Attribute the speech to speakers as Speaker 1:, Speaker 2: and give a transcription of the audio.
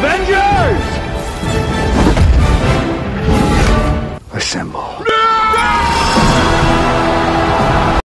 Speaker 1: Avengers! Assemble.